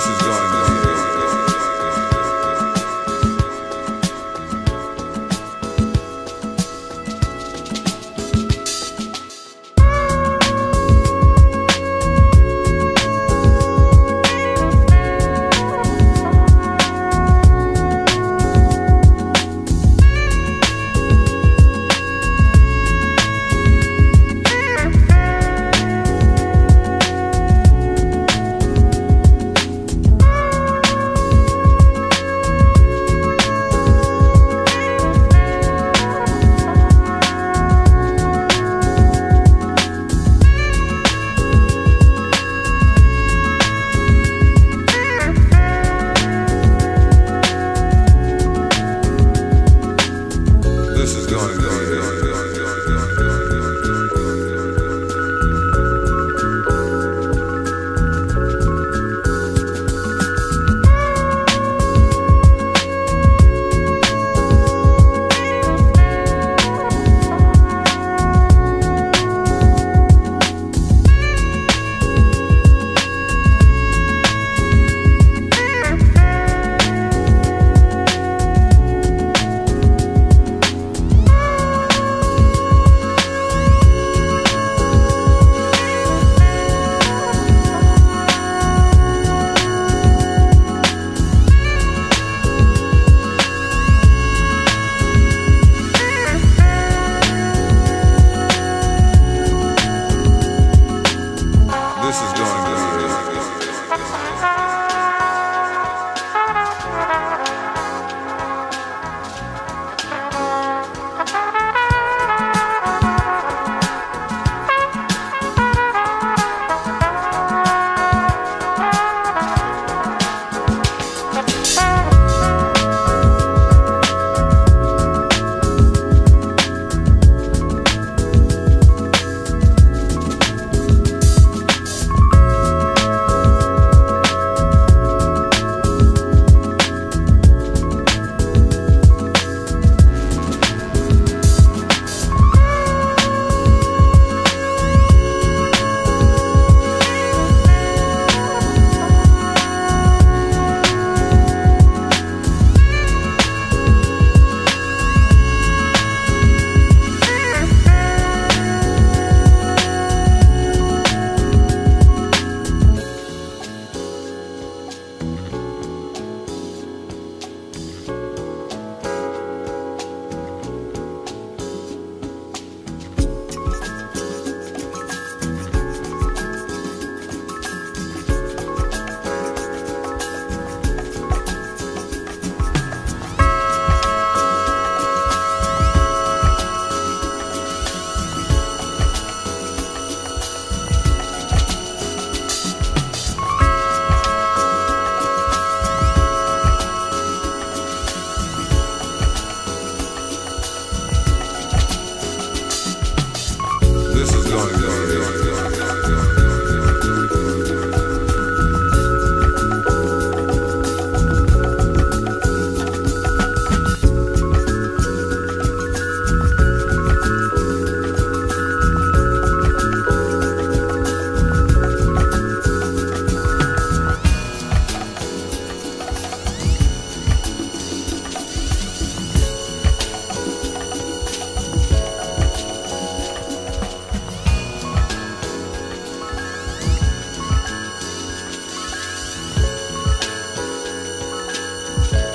this is going on.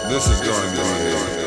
This is going to be.